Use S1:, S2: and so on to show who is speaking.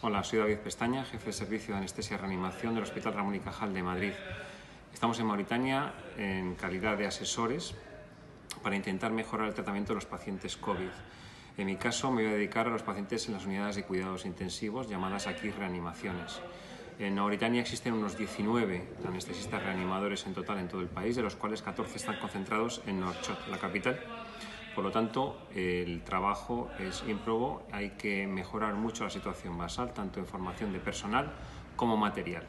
S1: Hola, soy David Pestaña, jefe de servicio de anestesia y reanimación del Hospital Ramón y Cajal de Madrid. Estamos en Mauritania en calidad de asesores para intentar mejorar el tratamiento de los pacientes COVID. En mi caso me voy a dedicar a los pacientes en las unidades de cuidados intensivos llamadas aquí reanimaciones. En Mauritania existen unos 19 anestesistas reanimadores en total en todo el país, de los cuales 14 están concentrados en Nouakchott, la capital. Por lo tanto, el trabajo es ímprobo, hay que mejorar mucho la situación basal, tanto en formación de personal como material.